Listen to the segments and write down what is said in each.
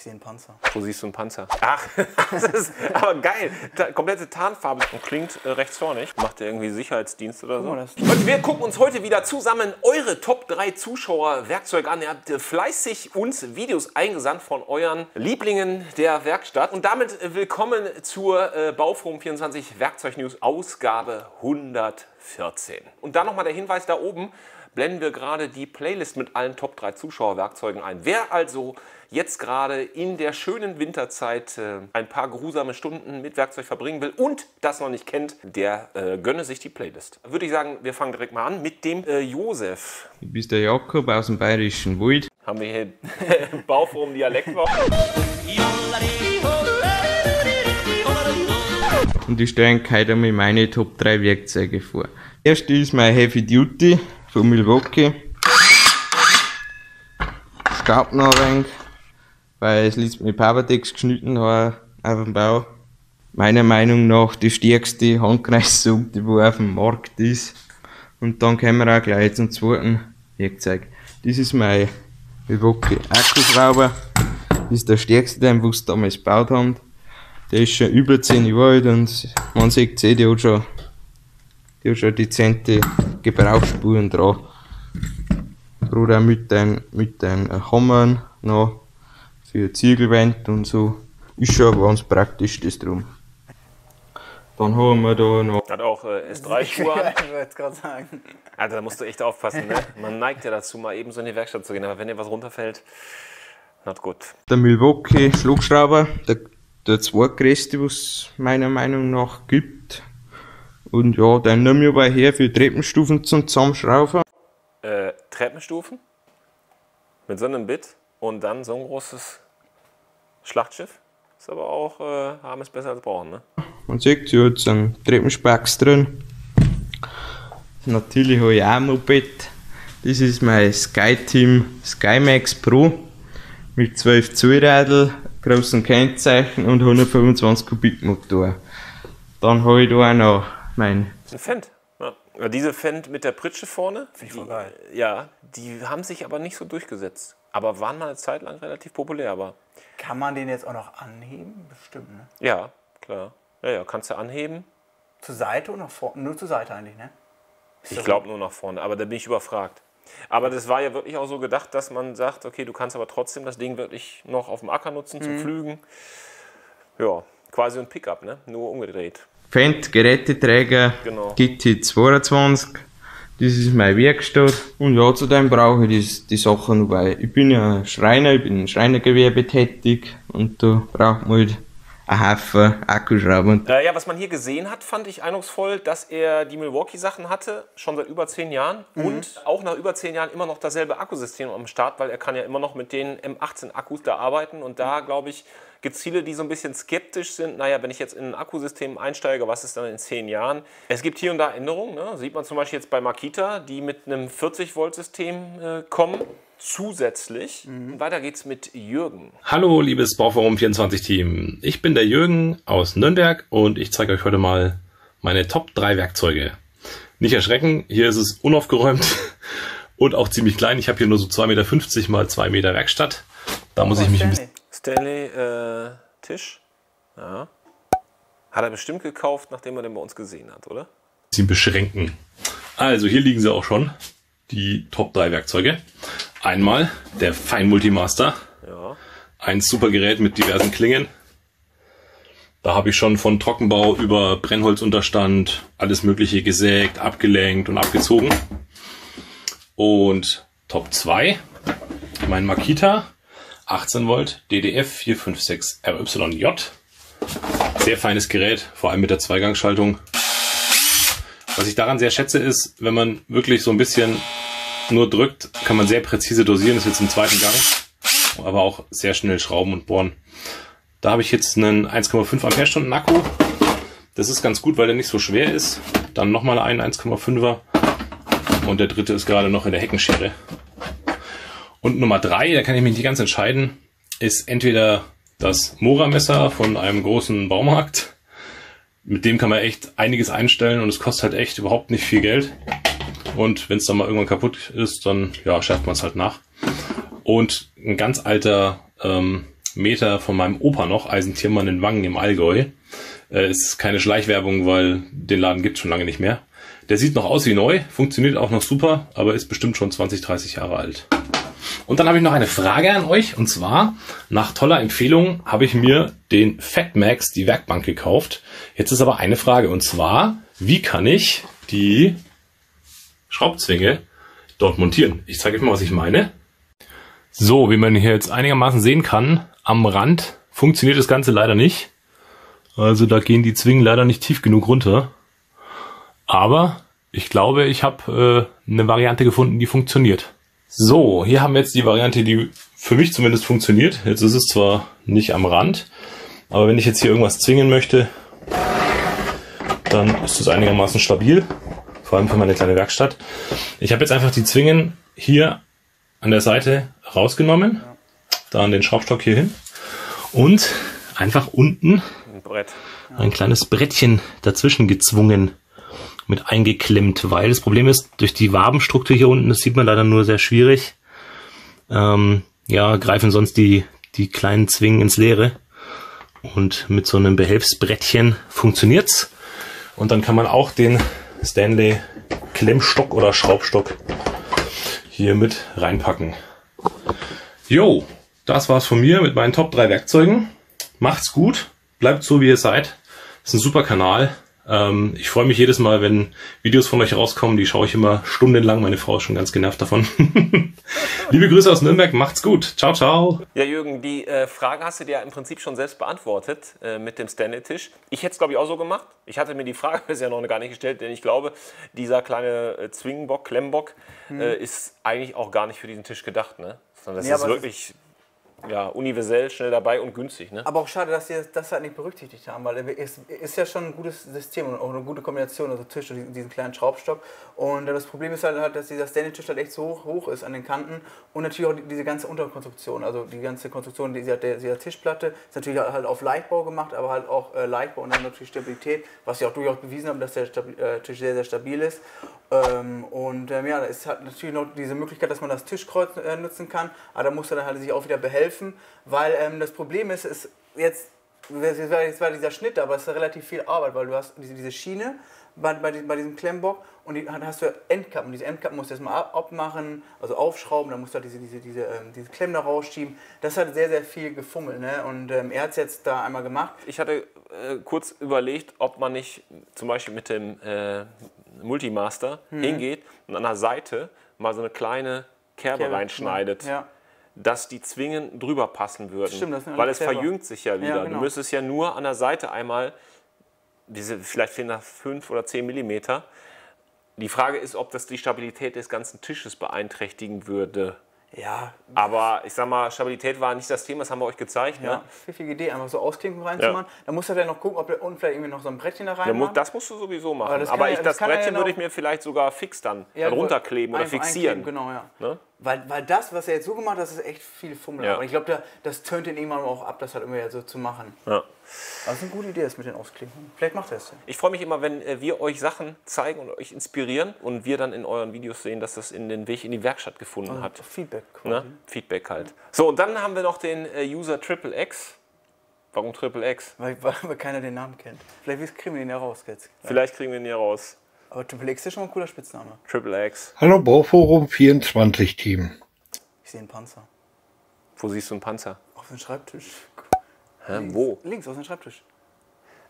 Ich sehe einen Panzer. Wo siehst du einen Panzer? Ach, das ist aber geil. Ta komplette Tarnfarbe und klingt äh, recht zornig. Macht der irgendwie Sicherheitsdienst oder so? und wir gucken uns heute wieder zusammen eure Top 3 Zuschauer-Werkzeuge an. Ihr habt äh, fleißig uns Videos eingesandt von euren Lieblingen der Werkstatt. Und damit äh, willkommen zur äh, Bauforum 24 Werkzeug News Ausgabe 114. Und dann nochmal der Hinweis da oben blenden wir gerade die Playlist mit allen Top 3 Zuschauerwerkzeugen ein. Wer also jetzt gerade in der schönen Winterzeit äh, ein paar geruhsame Stunden mit Werkzeug verbringen will und das noch nicht kennt, der äh, gönne sich die Playlist. Würde ich sagen, wir fangen direkt mal an mit dem äh, Josef. Ich bin der Jakob aus dem Bayerischen Wald. Haben wir hier Bauforum Dialektwoche. Und ich stelle heute einmal meine Top 3 Werkzeuge vor. Erste ist mein Heavy Duty von Milwaukee. Staubnahring, weil es letztes mit Powertex geschnitten habe auf dem Bau. Meiner Meinung nach die stärkste Handkreissäge, die auf dem Markt ist. Und dann kommen wir auch gleich zum zweiten Werkzeug. Das ist mein Milwaukee Akkuschrauber. Das ist der stärkste, den wir damals gebaut haben. Der ist schon über 10 Jahre alt und man sieht eh, der hat schon, der hat schon dezente Gebrauchsspuren dran. Gerade auch mit den, mit den Hammern noch für Ziegelwände und so. Ist schon ganz praktisch das drum. Dann haben wir da noch Hat auch äh, S3-Schuhe an. ich wollte gerade sagen. Alter, da musst du echt aufpassen, ne? Man neigt ja dazu, mal eben so in die Werkstatt zu gehen, aber wenn dir was runterfällt, not gut. der Milwaukee Schlagschrauber, der, der zweitgrößte, was es meiner Meinung nach gibt. Und ja, den nehmen wir aber her für Treppenstufen zum Zusammenschrauben. Äh, Treppenstufen mit so einem Bit und dann so ein großes Schlachtschiff. Ist aber auch, äh, haben es besser als brauchen, ne? Man sieht, sie hat einen Treppenspacks drin. Natürlich habe ich auch ein Moped. Das ist mein SkyTeam SkyMax Pro mit 12 Zollrädel, großen Kennzeichen und 125 Kubik Motor. Dann habe ich da auch noch mein Ein Fendt. Ja. Diese Fendt mit der Pritsche vorne, Finde ich voll die, geil. ja, die haben sich aber nicht so durchgesetzt. Aber waren mal eine Zeit lang relativ populär, aber Kann man den jetzt auch noch anheben? Bestimmt, ne? ja, klar. Ja, ja, kannst du anheben. Zur Seite und nach vorne? Nur zur Seite eigentlich, ne? Ich glaube nur nach vorne, aber da bin ich überfragt. Aber das war ja wirklich auch so gedacht, dass man sagt, okay, du kannst aber trotzdem das Ding wirklich noch auf dem Acker nutzen zum Pflügen. Ja, quasi ein Pickup, ne? Nur umgedreht. Fendt Geräteträger Genau. GT22. Das ist meine Werkstatt. Und ja, zudem brauche ich die, die Sachen, weil ich bin ja Schreiner, ich bin im Schreinergewerbe tätig und da braucht man halt einen Haufen Akkuschrauber. Äh, ja, was man hier gesehen hat, fand ich eindrucksvoll, dass er die Milwaukee-Sachen hatte, schon seit über zehn Jahren und auch nach über zehn Jahren immer noch dasselbe Akkusystem am Start, weil er kann ja immer noch mit den M18-Akkus da arbeiten und da, glaube ich, gibt es viele, die so ein bisschen skeptisch sind. Naja, wenn ich jetzt in ein Akkusystem einsteige, was ist dann in zehn Jahren? Es gibt hier und da Änderungen. Ne? Sieht man zum Beispiel jetzt bei Makita, die mit einem 40-Volt-System äh, kommen. Zusätzlich. Und weiter geht's mit Jürgen. Hallo, liebes Bauforum 24 Team. Ich bin der Jürgen aus Nürnberg und ich zeige euch heute mal meine Top 3 Werkzeuge. Nicht erschrecken, hier ist es unaufgeräumt und auch ziemlich klein. Ich habe hier nur so 2,50 Meter mal 2 Meter Werkstatt. Da muss ich mich ein bisschen Stanley äh, Tisch. Ja. Hat er bestimmt gekauft, nachdem er den bei uns gesehen hat, oder? bisschen beschränken. Also hier liegen sie auch schon, die Top 3 Werkzeuge. Einmal der Fein Multimaster, Ja. ein super Gerät mit diversen Klingen. Da habe ich schon von Trockenbau über Brennholzunterstand alles mögliche gesägt, abgelenkt und abgezogen. Und Top 2, mein Makita 18 Volt DDF 456 RYJ. Sehr feines Gerät, vor allem mit der Zweigangschaltung. Was ich daran sehr schätze, ist, wenn man wirklich so ein bisschen nur drückt, kann man sehr präzise dosieren. Das ist jetzt im zweiten Gang, aber auch sehr schnell schrauben und bohren. Da habe ich jetzt einen 1,5 Ampere-Stunden Akku. Das ist ganz gut, weil der nicht so schwer ist. Dann nochmal einen 1,5er. Und der dritte ist gerade noch in der Heckenschere. Und Nummer drei, da kann ich mich nicht ganz entscheiden, ist entweder das Mora-Messer von einem großen Baumarkt. Mit dem kann man echt einiges einstellen und es kostet halt echt überhaupt nicht viel Geld. Und wenn es dann mal irgendwann kaputt ist, dann ja, schärft man es halt nach. Und ein ganz alter ähm, Meter von meinem Opa noch, Eisentiermann in Wangen im Allgäu. Äh, ist keine Schleichwerbung, weil den Laden gibt's schon lange nicht mehr. Der sieht noch aus wie neu, funktioniert auch noch super, aber ist bestimmt schon 20, 30 Jahre alt. Und dann habe ich noch eine Frage an euch. Und zwar, nach toller Empfehlung habe ich mir den Fatmax, die Werkbank, gekauft. Jetzt ist aber eine Frage. Und zwar, wie kann ich die Schraubzwinge dort montieren? Ich zeige euch mal, was ich meine. So, wie man hier jetzt einigermaßen sehen kann, am Rand funktioniert das Ganze leider nicht. Also da gehen die Zwingen leider nicht tief genug runter. Aber ich glaube, ich habe äh, eine Variante gefunden, die funktioniert. So, hier haben wir jetzt die Variante, die für mich zumindest funktioniert. Jetzt ist es zwar nicht am Rand, aber wenn ich jetzt hier irgendwas zwingen möchte, dann ist es einigermaßen stabil. Vor allem für meine kleine Werkstatt. Ich habe jetzt einfach die Zwingen hier an der Seite rausgenommen. Da an den Schraubstock hier hin. Und einfach unten Ein Brett. ein kleines Brettchen dazwischen gezwungen mit eingeklemmt, weil das Problem ist, durch die Wabenstruktur hier unten, das sieht man leider nur sehr schwierig, ähm, ja, greifen sonst die, die kleinen Zwingen ins Leere. Und mit so einem Behelfsbrettchen funktioniert's. Und dann kann man auch den Stanley Klemmstock oder Schraubstock hier mit reinpacken. Jo, das war's von mir mit meinen Top 3 Werkzeugen. Macht's gut, bleibt so wie ihr seid. ist ein super Kanal. Ähm, ich freue mich jedes Mal, wenn Videos von euch rauskommen. Die schaue ich immer stundenlang. Meine Frau ist schon ganz genervt davon. Liebe Grüße aus Nürnberg. Macht's gut. Ciao, ciao. Ja, Jürgen, die äh, Frage hast du dir ja im Prinzip schon selbst beantwortet äh, mit dem Stanley-Tisch. Ich hätte es, glaube ich, auch so gemacht. Ich hatte mir die Frage bisher noch gar nicht gestellt, denn ich glaube, dieser kleine äh, Zwingenbock, Klemmbock, äh, ist eigentlich auch gar nicht für diesen Tisch gedacht. Ne? Sondern das Nee, ist aber es wirklich ja, universell, schnell dabei und günstig. Ne? Aber auch schade, dass sie das halt nicht berücksichtigt haben, weil es ist ja schon ein gutes System und auch eine gute Kombination, also Tisch und diesen- kleinen Schraubstock. Und äh, das Problem ist halt, halt dass dieser Stanley-Tisch halt echt so hoch, hoch ist an den Kanten und natürlich auch die, diese ganze Unterkonstruktion, also die ganze Konstruktion dieser, dieser Tischplatte ist natürlich halt auf Leichtbau gemacht, aber halt auch äh, Leichtbau und dann natürlich Stabilität, was sie auch durchaus bewiesen haben, dass der äh, Tisch sehr, sehr stabil ist. Ähm, und ähm, ja, es hat natürlich noch diese Möglichkeit, dass man das Tischkreuz nutzen kann, aber da muss er dann halt sich auch wieder behelfen, weil ähm, das Problem ist, ist jetzt, jetzt war, dieser Schnitt, aber es ist relativ viel Arbeit, weil du hast diese, diese Schiene bei, bei, diesem- bei diesem Klemmbock und die, dann hast du Endkappen. Diese Endkappen musst du erstmal ab- abmachen, also aufschrauben, dann musst du halt diese, diese, diese, ähm, diese Klemmen da rausschieben. Das hat sehr, sehr viel gefummelt. Ne? Und ähm, er hat es jetzt da einmal gemacht. Ich hatte äh, kurz überlegt, ob man nicht zum Beispiel mit dem äh, Multimaster Mhm. hingeht und an der Seite mal so eine kleine Kerbe, Kerbe, reinschneidet. Ja. Dass die Zwingen drüber passen würden. Stimmt, das weil es clever. verjüngt sich ja wieder. genau. Du müsstest ja nur an der Seite einmal, diese, vielleicht fehlen da 5 oder 10 Millimeter. Die Frage ist, ob das die Stabilität des ganzen Tisches beeinträchtigen würde. Ja, Aber ich sag mal, Stabilität war nicht das Thema, das haben wir euch gezeigt. ja, Ne? pfiffige Idee, einfach so ausklinken reinzumachen. Dann musst du dann noch gucken, ob da unten vielleicht irgendwie noch so ein Brettchen da Ja, mu- reinmachen. das musst du sowieso machen. Aber das Aber ja- ich, das das, ja Brettchen noch- würde ich mir vielleicht sogar fix dann Ja, drunter kleben oder fixieren. Genau, ja. Ne? Weil, weil das, was er jetzt so gemacht hat, das ist echt viel Fummel. Ja. Aber ich glaube, da, das tönt ihn irgendwann auch ab, das halt immer so zu machen. Ja. Aber das ist eine gute Idee, das mit den Ausklinken. Vielleicht macht er es ja. Ich freue mich immer, wenn äh, wir euch Sachen zeigen und euch inspirieren und wir dann in euren Videos sehen, dass das in den Weg in die Werkstatt gefunden hat. Feedback. Ne? Feedback halt. So, und dann haben wir noch den äh, User Triple X. Warum Triple X? Weil, weil, keiner den Namen kennt. Vielleicht kriegen wir den ja raus jetzt. Vielleicht kriegen wir ihn hier raus. Aber Triple X ist schon mal ein cooler Spitzname. Triple X. Hallo Bauforum 24 Team. Ich sehe einen Panzer. Wo siehst du einen Panzer? Auf dem Schreibtisch. Hä, wo? Links, auf dem Schreibtisch.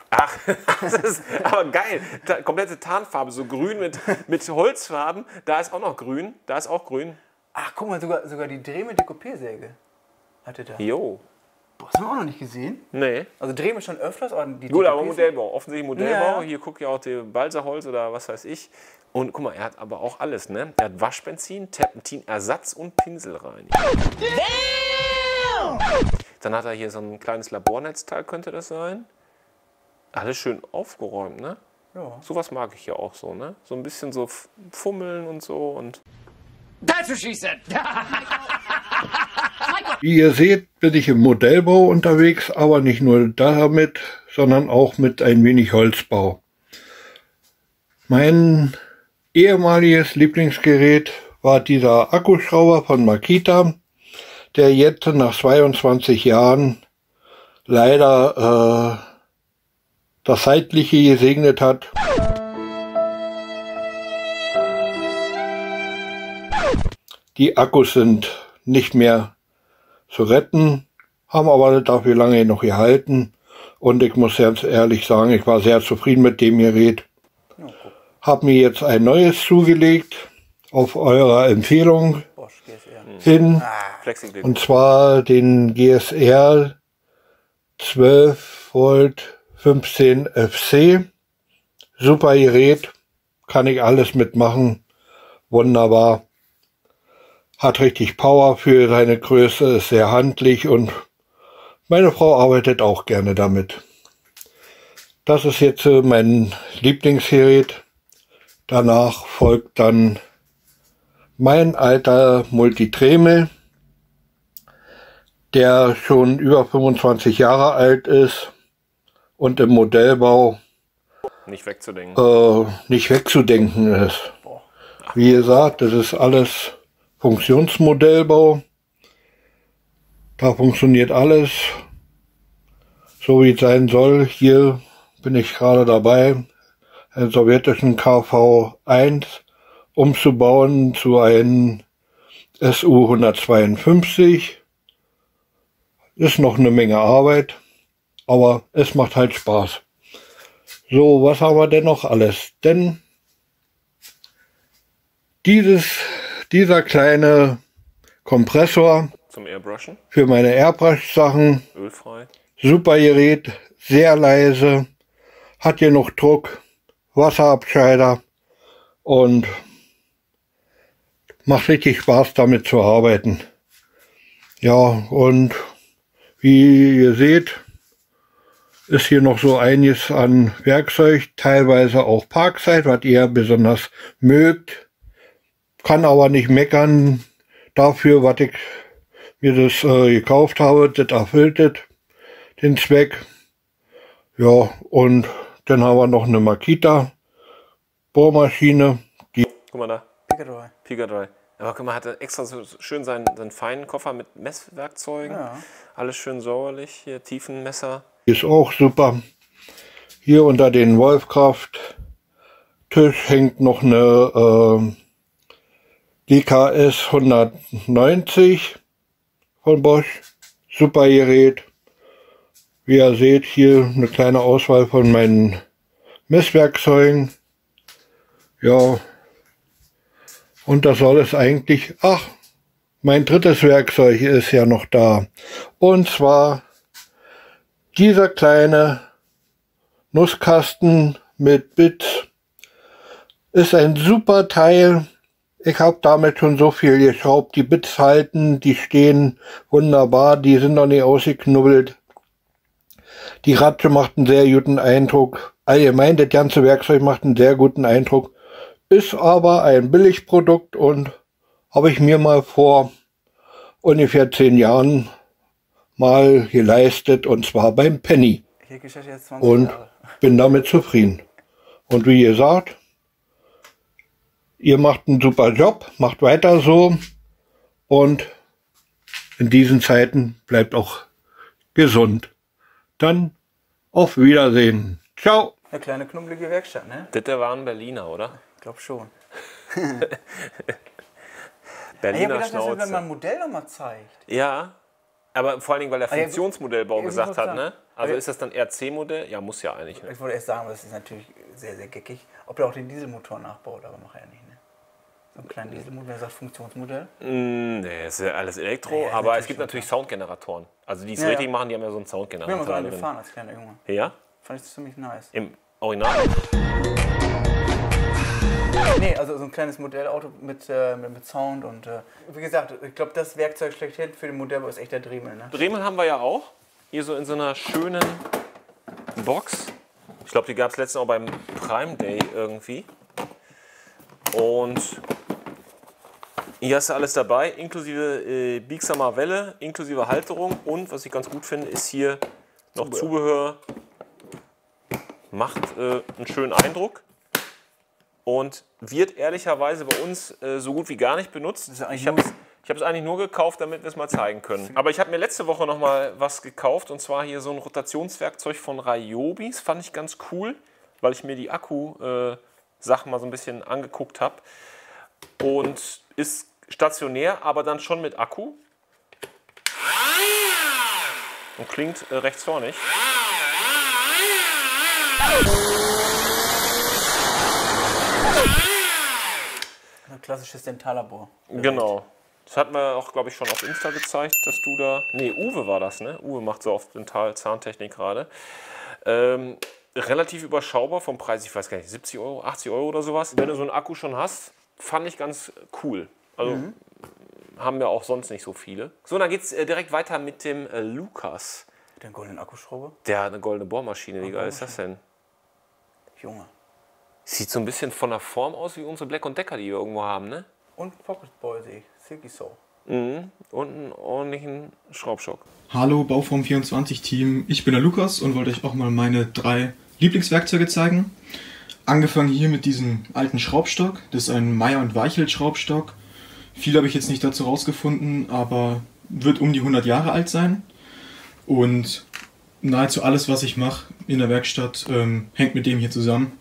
Ach, das ist aber geil. Ta komplette Tarnfarbe, so grün mit, mit Holzfarben. Da ist auch noch grün. Da ist auch grün. Ach, guck mal, sogar, sogar die Drehme Dekopiersäge hatte da. Jo. Boah, das haben wir auch noch nicht gesehen. Nee. Also Drehme schon öfters, aber die Gut, aber Modellbau. Offensichtlich Modellbau. Ja. Hier guckt ja auch die Balsaholz oder was weiß ich. Und guck mal, er hat aber auch alles, ne? Er hat Waschbenzin, Terpentin, Ersatz und Pinselreiniger. Dann hat er hier so ein kleines Labornetzteil, könnte das sein. Alles schön aufgeräumt, ne? Ja. Sowas mag ich ja auch so, ne? So ein bisschen so fummeln und so und That's what she said. Wie ihr seht, bin ich im Modellbau unterwegs, aber nicht nur damit, sondern auch mit ein wenig Holzbau. Mein ehemaliges Lieblingsgerät war dieser Akkuschrauber von Makita. der jetzt nach 22 Jahren leider äh, das Seitliche gesegnet hat. Die Akkus sind nicht mehr zu retten, haben aber dafür lange noch gehalten. Und ich muss ganz ehrlich sagen, ich war sehr zufrieden mit dem Gerät. Hab mir jetzt ein neues zugelegt, auf eurer Empfehlung GSR. hin. Flexibilität. Und zwar den GSR 12 Volt 15 FC. Super Gerät. Kann ich alles mitmachen. Wunderbar. Hat richtig Power für seine Größe, ist sehr handlich und meine Frau arbeitet auch gerne damit. Das ist jetzt äh, mein Lieblingsgerät. Danach folgt dann mein alter Multitremel, der schon über 25 Jahre alt ist und im Modellbau Nicht wegzudenken. äh, nicht wegzudenken ist. Wie gesagt, das ist alles Funktionsmodellbau. Da funktioniert alles so wie es sein soll. Hier bin ich gerade dabei, einen sowjetischen KV-1 umzubauen zu einem SU 152. Ist noch eine Menge Arbeit, aber es macht halt Spaß. So, was haben wir denn noch alles? Denn dieses, dieser kleine Kompressor Zum Airbrushen. für meine Airbrush-Sachen, Ölfrei. super Gerät, sehr leise, hat genug Druck, Wasserabscheider und macht richtig Spaß damit zu arbeiten. Ja, und wie ihr seht, ist hier noch so einiges an Werkzeug, teilweise auch Parkside, was ihr besonders mögt. Kann aber nicht meckern dafür, was ich mir das äh, gekauft habe. Das erfüllt das, den Zweck. Ja, und dann haben wir noch eine Makita Bohrmaschine. Die Guck mal da. Pika 3. Aber guck mal, hat er extra so schön seinen, seinen feinen Koffer mit Messwerkzeugen. Ja. Alles schön sauerlich. Hier Tiefenmesser. ist auch super. Hier unter den Wolfkraft Tisch hängt noch eine äh, GKS 190 von Bosch. Super Gerät. Wie ihr seht, hier eine kleine Auswahl von meinen Messwerkzeugen. Ja. Und das soll es eigentlich. Ach, mein drittes Werkzeug ist ja noch da. Und zwar dieser kleine Nusskasten mit Bits ist ein super Teil. Ich habe damit schon so viel geschraubt. Die Bits halten, die stehen wunderbar, die sind noch nicht ausgeknubbelt. Die Ratsche macht einen sehr guten Eindruck. Allgemein, das ganze Werkzeug macht einen sehr guten Eindruck. Ist aber ein Billigprodukt und habe ich mir mal vor ungefähr zehn Jahren mal geleistet und zwar beim Penny Hier Geschäft jetzt 20 und bin damit zufrieden. Und wie gesagt, ihr macht einen super Job, macht weiter so und in diesen Zeiten bleibt auch gesund. Dann auf Wiedersehen. Ciao. Eine kleine knubbelige Werkstatt, ne? Das der war ein Berliner, oder? Ich glaube schon. Ich Berliner habe gedacht, dass er, wenn man Schnauze. ein Modell nochmal zeigt. Ja. Aber vor allen Dingen, weil er Ah, Funktionsmodellbau ja, gesagt hat, ne? Also Aber- ist das dann RC-Modell? Ja, muss ja eigentlich. Ne? Ich wollte erst sagen, das ist natürlich sehr, sehr geckig. Ob er auch den Dieselmotor nachbaut, aber macht er ja nicht, ne? So einen kleinen Dieselmotor, der sagt Funktionsmodell. Mm, nee, ist ja alles Elektro, Ja, aber es gibt natürlich Soundgeneratoren. Also die es Ja, ja. richtig machen, die haben ja so einen mal Soundgenerator. so einen drin. gefahren als kleiner Junge. Ja? Fand ich ziemlich nice. Im Original? Nee, also so ein kleines Modellauto mit, äh, mit, mit Sound und äh, wie gesagt, ich glaube, das Werkzeug schlechthin für den Modellbau ist echt der Dremel, ne? Dremel haben wir ja auch. Hier so in so einer schönen Box. Ich glaube, die gab es letztens auch beim Prime Day irgendwie. Und hier hast du alles dabei, inklusive äh, biegsamer Welle, inklusive Halterung und was ich ganz gut finde, ist hier noch Zubehör. Macht äh, einen schönen Eindruck und wird ehrlicherweise bei uns äh, so gut wie gar nicht benutzt. Ich habe es eigentlich nur gekauft, damit wir es mal zeigen können. Aber ich habe mir letzte Woche noch mal was gekauft und zwar hier so ein Rotationswerkzeug von Ryobi. Das fand ich ganz cool, weil ich mir die Akku-Sachen mal so ein bisschen angeguckt habe. Und ist stationär, aber dann schon mit Akku. Und klingt äh, recht zornig. Ein klassisches Dentallabor. Genau. Das hat man auch, glaube ich, schon auf Insta gezeigt, dass du da. Nee, Uwe war das, ne? Uwe macht so oft Dental-Zahntechnik gerade. Ähm, relativ überschaubar vom Preis, ich weiß gar nicht, 70 Euro, 80 Euro oder sowas. Wenn du so einen Akku schon hast, fand ich ganz cool. Also haben wir auch sonst nicht so viele. So, dann geht's äh, direkt weiter mit dem äh, Lukas. Den goldenen Akkuschrauber. Der hat eine goldene Bohrmaschine. Wie geil ist das denn? Junge. Sieht so ein bisschen von der Form aus wie unsere Black Decker, die wir irgendwo haben, ne? Und Pocket Boy sehe ich. Silky Soul. Mhm. Und einen ordentlichen Schraubstock. Hallo Bauform24 Team, ich bin der Lukas und wollte euch auch mal meine drei Lieblingswerkzeuge zeigen. Angefangen hier mit diesem alten Schraubstock, das ist ein Meyer und Weichelt Schraubstock. Viel habe ich jetzt nicht dazu rausgefunden, aber wird um die 100 Jahre alt sein. Und nahezu alles, was ich mache in der Werkstatt, ähm, hängt mit dem hier zusammen.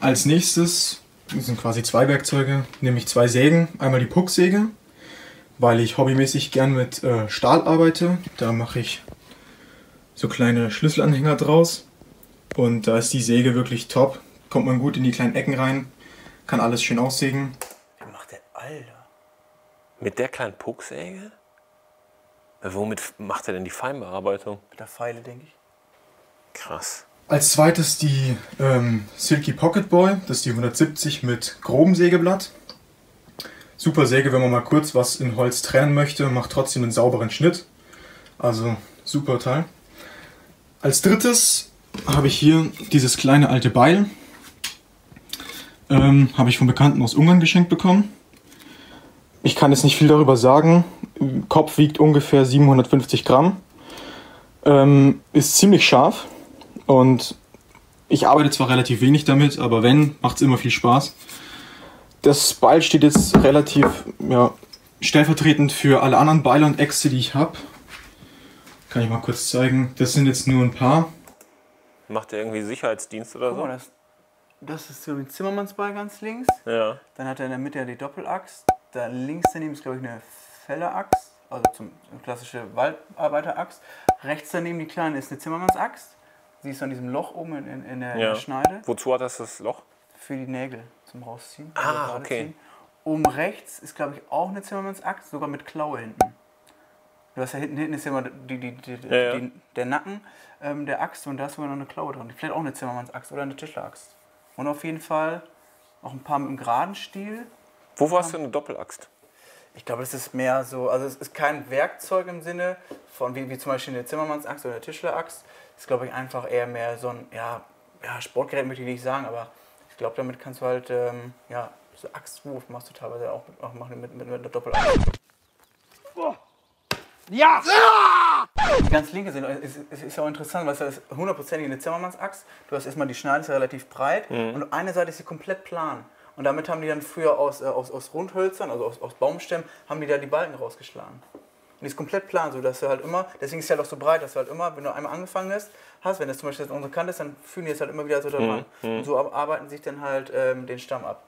Als nächstes das sind quasi zwei Werkzeuge, nämlich zwei Sägen. Einmal die Pucksäge, weil ich hobbymäßig gern mit äh, Stahl arbeite. Da mache ich so kleine Schlüsselanhänger draus. Und da ist die Säge wirklich top. Kommt man gut in die kleinen Ecken rein, kann alles schön aussägen. Wie macht der Alter? Mit der kleinen Pucksäge? Äh, Womit macht er denn die Feinbearbeitung? Mit der Pfeile, denke ich. Krass. Als zweites die ähm, Silky Pocket Boy, das ist die 170 mit grobem Sägeblatt. Super Säge, wenn man mal kurz was in Holz trennen möchte, macht trotzdem einen sauberen Schnitt. Also super Teil. Als drittes habe ich hier dieses kleine alte Beil. Ähm, habe ich von Bekannten aus Ungarn geschenkt bekommen. Ich kann jetzt nicht viel darüber sagen. Kopf wiegt ungefähr 750 Gramm. Ähm, ist ziemlich scharf und ich arbeite zwar relativ wenig damit, aber wenn, macht es immer viel Spaß. Das Beil steht jetzt relativ ja, stellvertretend für alle anderen Beile und Äxte, die ich habe. Kann ich mal kurz zeigen. Das sind jetzt nur ein paar. Macht er irgendwie Sicherheitsdienst oder Guck mal, so? das, das ist so ein Zimmermannsball ganz links. Ja. Dann hat er in der Mitte die Doppelaxt. Da links daneben ist, glaube ich, eine Felleraxt. Also zum eine klassische Waldarbeiteraxt. Rechts daneben die kleine ist eine Zimmermannsaxt. Sie ist an diesem Loch oben in, in, in der ja. Schneide. Wozu hat das das Loch? Für die Nägel zum Rausziehen. Ah, okay. ziehen. Oben rechts ist, glaube ich, auch eine Zimmermannsaxt, sogar mit Klaue hinten. Du hast ja hinten, hinten ist ja immer die, die, die, Ja, ja. Der Nacken ähm, der Axt und da ist sogar noch eine Klaue drin. Vielleicht auch eine Zimmermannsaxt oder eine Tischleraxt. Und auf jeden Fall auch ein paar mit einem geraden Stiel. Wo warst du eine Doppelaxt? Ich glaube, das ist mehr so, also es ist kein Werkzeug im Sinne von, wie, wie zum Beispiel eine Zimmermannsaxt oder eine Tischleraxt. Es ist, glaube ich, einfach eher mehr so ein, ja, ja Sportgerät möchte ich nicht sagen, aber ich glaube, damit kannst du halt, ähm, ja, so Axtwurf machst du teilweise auch, auch machen mit, mit, mit einer Doppelaxt. Ja! Die ganz linke sind, es ist, es ist ja auch interessant, weil es ist hundertprozentig eine Zimmermannsaxt. Du hast erstmal die Schneide, ist relativ breit und eine Seite ist sie komplett plan. Und damit haben die dann früher aus, äh, aus, aus Rundhölzern, also aus, aus Baumstämmen, haben die da die Balken rausgeschlagen. Und die ist komplett plan, so dass du halt immer, deswegen ist sie halt auch so breit, dass du halt immer, wenn du einmal angefangen hast, hast, wenn das zum Beispiel jetzt unsere Kante ist, dann führen die jetzt halt immer wieder so da dran. Und so ar- arbeiten sich dann halt ähm, den Stamm ab.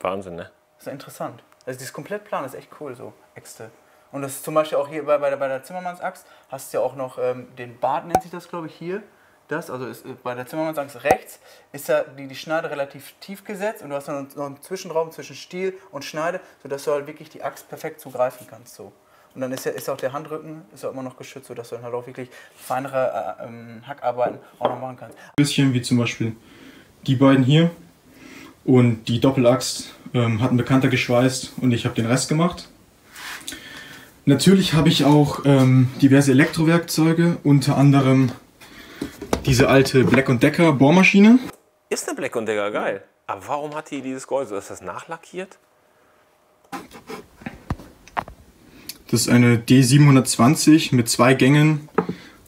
Wahnsinn, ne? Das ist interessant. Also die ist komplett plan, das ist echt cool so, Äxte. Und das ist zum Beispiel auch hier bei, bei, der, bei der Zimmermannsaxt, hast du ja auch noch ähm, den Bart, nennt sich das glaube ich hier. Das, also ist, äh, bei der Zimmermannsaxt rechts, ist ja die, die Schneide relativ tief gesetzt und du hast einen, noch einen Zwischenraum zwischen Stiel und Schneide, sodass du halt wirklich die Axt perfekt zugreifen kannst. So. Und dann ist ist auch der Handrücken ist ja immer noch geschützt, sodass du dann halt auch wirklich feinere äh, ähm, Hackarbeiten auch noch machen kannst. bisschen, wie zum Beispiel die beiden hier. Und die Doppelaxt ähm, hat ein Bekannter geschweißt und ich habe den Rest gemacht. Natürlich habe ich auch ähm, diverse Elektrowerkzeuge, unter anderem diese alte Black Decker Bohrmaschine. Ist eine Black Decker geil. Aber warum hat die dieses Gehäuse? Ist das nachlackiert? Das ist eine D720 mit zwei Gängen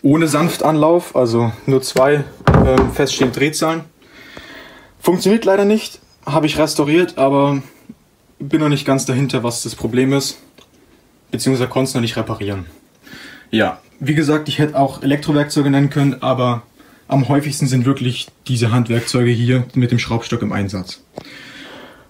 ohne Sanftanlauf, also nur zwei ähm, feststehende Drehzahlen. Funktioniert leider nicht, habe ich restauriert, aber bin noch nicht ganz dahinter, was das Problem ist. beziehungsweise konnte es noch nicht reparieren. Ja, wie gesagt, ich hätte auch Elektrowerkzeuge nennen können, aber am häufigsten sind wirklich diese Handwerkzeuge hier mit dem Schraubstock im Einsatz.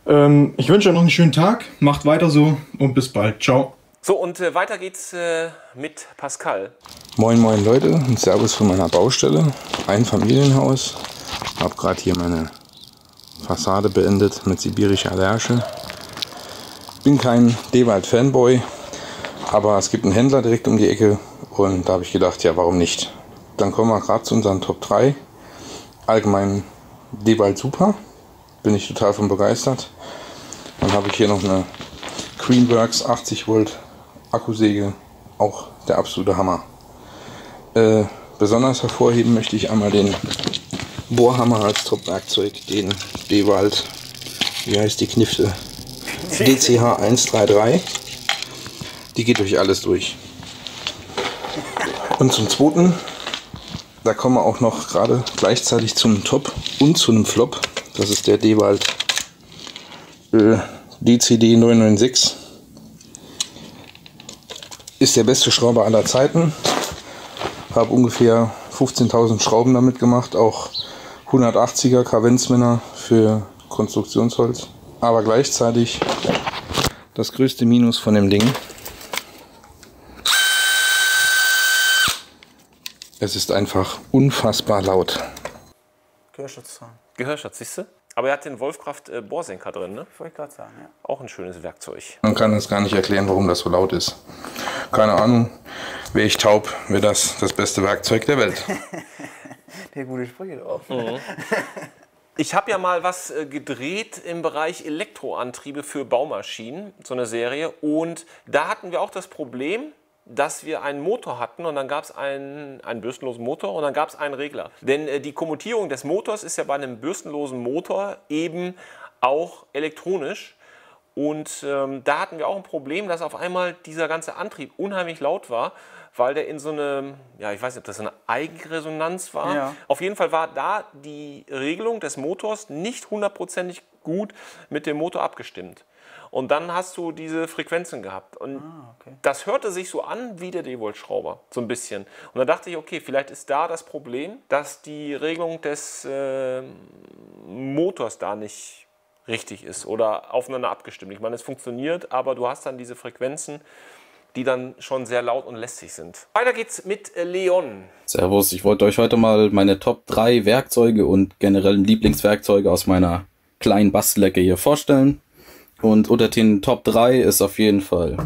Ähm, ich wünsche euch noch einen schönen Tag, macht weiter so und bis bald. Ciao. So, und äh, weiter geht's äh, mit Pascal. Moin moin Leute und Servus von meiner Baustelle. Ein Familienhaus. Hab gerade hier meine Fassade beendet mit sibirischer Lärche. Bin kein Dewald Fanboy, aber es gibt einen Händler direkt um die Ecke und da habe ich gedacht, ja warum nicht. Dann kommen wir gerade zu unseren Top 3. Allgemein Dewald super, bin ich total von begeistert. Dann habe ich hier noch eine Greenworks 80 Volt Akkusäge, auch der absolute Hammer. Äh, besonders hervorheben möchte ich einmal den Bohrhammer als Top-Werkzeug, den Dewald, wie heißt die Knifte? DCH 133. Die geht durch alles durch. Und zum zweiten, da kommen wir auch noch gerade gleichzeitig zum Top und zu einem Flop. Das ist der Dewald äh, DCD 996 ist der beste Schrauber aller Zeiten. Habe ungefähr 15.000 Schrauben damit gemacht, auch 180er Kavenzmänner für Konstruktionsholz. Aber gleichzeitig das größte Minus von dem Ding. Es ist einfach unfassbar laut. Gehörschutz. Gehörschutz, siehst du? Aber er hat den Wolfkraft äh, Bohrsenker drin, ne? Wollte ich gerade sagen, ja. Auch ein schönes Werkzeug. Man kann es gar nicht erklären, warum das so laut ist. Keine Ahnung. Wäre ich taub, wäre das das beste Werkzeug der Welt. Der gute Sprüche drauf. Ich habe ja mal was äh, gedreht im Bereich Elektroantriebe für Baumaschinen, so eine Serie. Und da hatten wir auch das Problem, dass wir einen Motor hatten und dann gab es einen, einen bürstenlosen Motor und dann gab es einen Regler. Denn äh, die Kommutierung des Motors ist ja bei einem bürstenlosen Motor eben auch elektronisch. Und ähm, da hatten wir auch ein Problem, dass auf einmal dieser ganze Antrieb unheimlich laut war, weil der in so eine, ja, ich weiß nicht, ob das eine Eigenresonanz war. Ja. Auf jeden Fall war da die Regelung des Motors nicht hundertprozentig gut mit dem Motor abgestimmt. Und dann hast du diese Frequenzen gehabt. Und das hörte sich so an wie der D-Volt-Schrauber, so ein bisschen. Und da dachte ich, okay, vielleicht ist da das Problem, dass die Regelung des äh, Motors da nicht richtig ist oder aufeinander abgestimmt. Ich meine, es funktioniert, aber du hast dann diese Frequenzen, die dann schon sehr laut und lästig sind. Weiter geht's mit äh, Leon. Servus, ich wollte euch heute mal meine Top 3 Werkzeuge und generellen Lieblingswerkzeuge aus meiner kleinen Bastelecke hier vorstellen. Und unter den Top 3 ist auf jeden Fall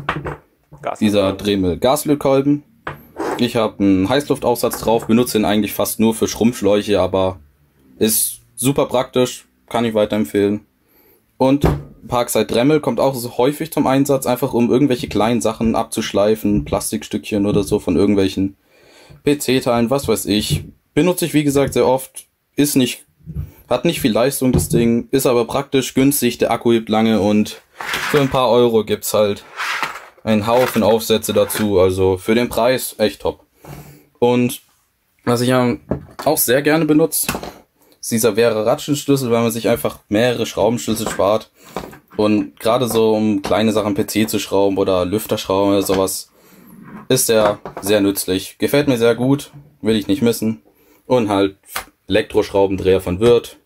dieser Dremel Gaslötkolben. Ich habe einen Heißluftaufsatz drauf, benutze ihn eigentlich fast nur für Schrumpfschläuche, aber ist super praktisch, kann ich weiterempfehlen. Und Parkside Dremel kommt auch so häufig zum Einsatz, einfach um irgendwelche kleinen Sachen abzuschleifen, Plastikstückchen oder so von irgendwelchen PC-Teilen, was weiß ich. Benutze ich wie gesagt sehr oft, ist nicht, hat nicht viel Leistung das Ding, ist aber praktisch, günstig, der Akku hebt lange und für ein paar Euro gibt's halt einen Haufen Aufsätze dazu, also für den Preis echt top. Und was ich auch sehr gerne benutze, ist dieser wäre Ratschenschlüssel, weil man sich einfach mehrere Schraubenschlüssel spart. Und gerade so, um kleine Sachen PC zu schrauben oder Lüfterschrauben oder sowas, ist der sehr nützlich. Gefällt mir sehr gut, will ich nicht missen. Und halt Elektroschraubendreher von Wirt.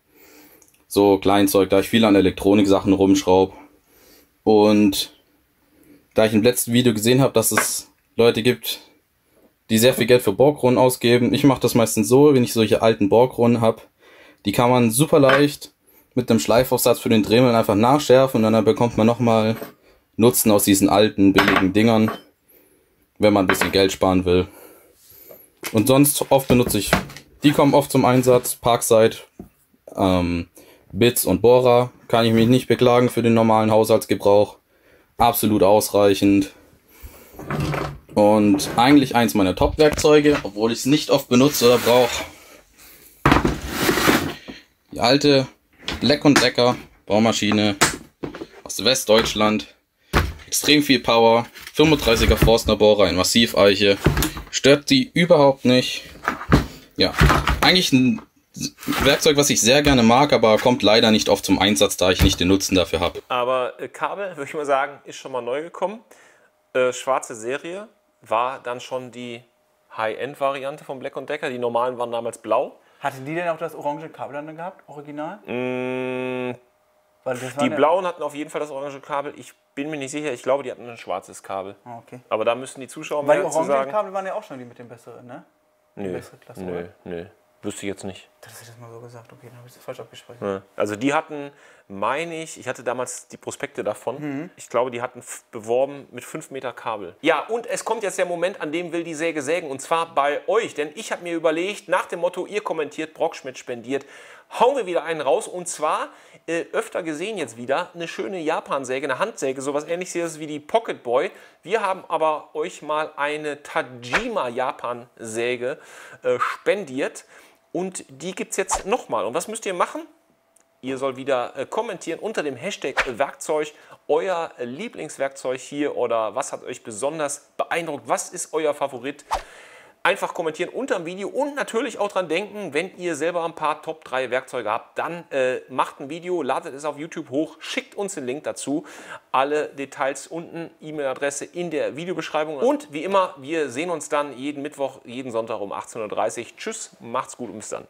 So Kleinzeug, da ich viel an Elektroniksachen rumschraub. Und da ich im letzten Video gesehen habe, dass es Leute gibt, die sehr viel Geld für Bohrkronen ausgeben. Ich mache das meistens so, wenn ich solche alten Bohrkronen habe. Die kann man super leicht mit einem Schleifaufsatz für den Dremel einfach nachschärfen und dann bekommt man nochmal Nutzen aus diesen alten, billigen Dingern, wenn man ein bisschen Geld sparen will. Und sonst oft benutze ich, die kommen oft zum Einsatz, Parkside, ähm, Bits und Bohrer, kann ich mich nicht beklagen für den normalen Haushaltsgebrauch. Absolut ausreichend. Und eigentlich eins meiner Top-Werkzeuge, obwohl ich es nicht oft benutze oder brauche. Die alte Leck und Decker Baumaschine aus Westdeutschland. Extrem viel Power. 35er Forstner Bohrer in Massiveiche. Stört die überhaupt nicht. Ja, eigentlich ein Werkzeug, was ich sehr gerne mag, aber kommt leider nicht oft zum Einsatz, da ich nicht den Nutzen dafür habe. Aber äh, Kabel, würde ich mal sagen, ist schon mal neu gekommen. Äh, schwarze Serie war dann schon die High-End-Variante von Black Decker. Die normalen waren damals blau. Hatte die denn auch das orange Kabel dann gehabt, original? Mm, Weil das die ja- blauen hatten auf jeden Fall das orange Kabel. Ich bin mir nicht sicher. Ich glaube, die hatten ein schwarzes Kabel. Ah, okay. Aber da müssten die Zuschauer Weil die mehr zu orangen sagen. Kabel waren ja auch schon die mit den besseren, ne? Die Nö, bessere Klasse, nö, oder? nö. Wüsste ich jetzt nicht. Das ist das mal so gesagt. Okay, dann habe ich das falsch abgespeichert. Ja. Also die hatten, meine ich, ich hatte damals die Prospekte davon. Mhm. Ich glaube, die hatten beworben mit 5 Meter Kabel. Ja, und es kommt jetzt der Moment, an dem will die Säge sägen. Und zwar bei euch. Denn ich habe mir überlegt, nach dem Motto, ihr kommentiert, Brockschmidt spendiert, hauen wir wieder einen raus. Und zwar, äh, öfter gesehen jetzt wieder, eine schöne Japansäge, eine Handsäge, sowas ähnliches wie die Pocket Boy. Wir haben aber euch mal eine Tajima Japan-Säge äh, spendiert. Und die gibt es jetzt nochmal. Und was müsst ihr machen? Ihr sollt wieder äh, kommentieren unter dem Hashtag Werkzeug, euer Lieblingswerkzeug hier oder was hat euch besonders beeindruckt, was ist euer Favorit. Einfach kommentieren unter dem Video und natürlich auch dran denken, wenn ihr selber ein paar Top 3 Werkzeuge habt, dann äh, macht ein Video, ladet es auf YouTube hoch, schickt uns den Link dazu. Alle Details unten, E-Mail-Adresse in der Videobeschreibung. Und wie immer, wir sehen uns dann jeden Mittwoch, jeden Sonntag um 18.30 Uhr. Tschüss, macht's gut und bis dann.